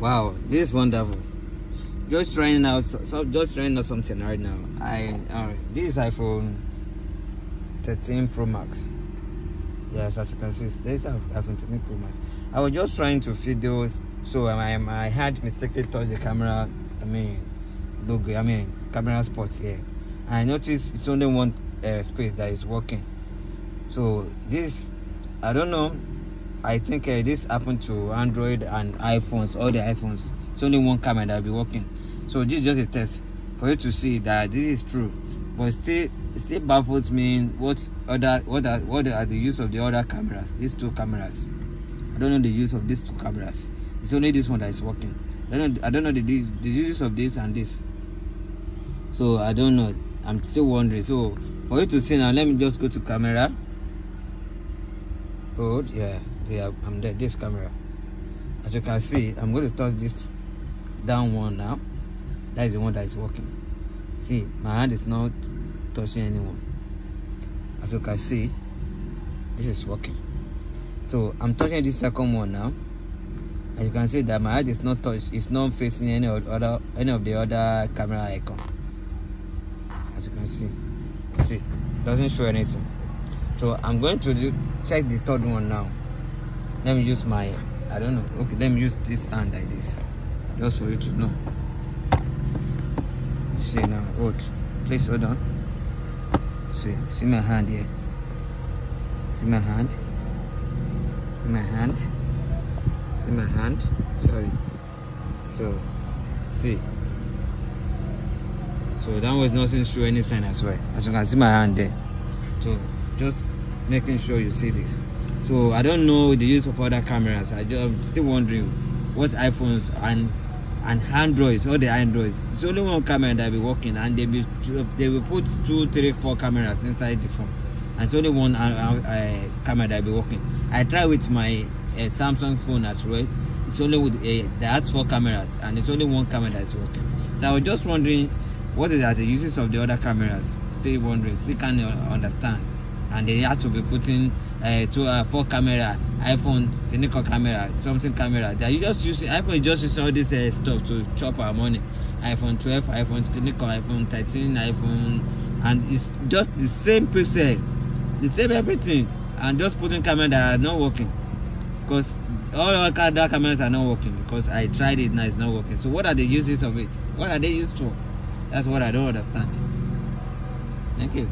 Wow, this is wonderful. Just trying out, so, just trying out something right now. I uh, this is iPhone 13 Pro Max. Yes, as you can see, this is iPhone 13 Pro Max. I was just trying to video, so I, I had mistakenly touched the camera. I mean, logo. I mean, camera spot here. I noticed it's only one uh, space that is working. So this, I don't know I think uh, this happened to Android and iPhones, all the iPhones. It's only one camera that will be working. So this is just a test for you to see that this is true. But still, still baffles me what other what are what are the use of the other cameras, these two cameras. I don't know the use of these two cameras. It's only this one that is working. I don't know, I don't know the, the use of this and this. So I don't know. I'm still wondering. So for you to see now, let me just go to camera. Oh yeah yeah i'm there this camera. As you can see i'm going to touch this down one now. That is the one that is working. See my hand is not touching anyone. As you can see this is working. So i'm touching this second one now. And you can see that my hand is not touched it's not facing any other any of the other camera icon. As you can see see doesn't show anything. So i'm going to do, check the third one now let me use my i don't know. Okay let me use this hand like this. Just for you to know. See now hold. Please hold on. See see my hand here. See my hand? See my hand? See my hand? Sorry. So see. So that was nothing show any sign as well. As you can see my hand there. So just making sure you see this so I don't know the use of other cameras. I just, I'm still wondering what iPhones and and Androids, all the Androids. It's only one camera that will be working, and they will they will put two, three, four cameras inside the phone, and it's only one uh, uh, camera that will be working. I try with my uh, Samsung phone as well. It's only with uh, that has four cameras, and it's only one camera that's working. So I was just wondering what are the uses of the other cameras. Still wondering, still can't understand and they had to be putting uh, two uh, four camera iphone technical camera something camera. They are just using iphone just using all this uh, stuff to chop our money. iphone 12 iphone technical iphone 13 iphone and it's just the same pixel the same everything and just putting camera that are not working. Because all our other cameras are not working because i tried it now it's not working. So what are the uses of it? What are they used for? That's what i don't understand. Thank you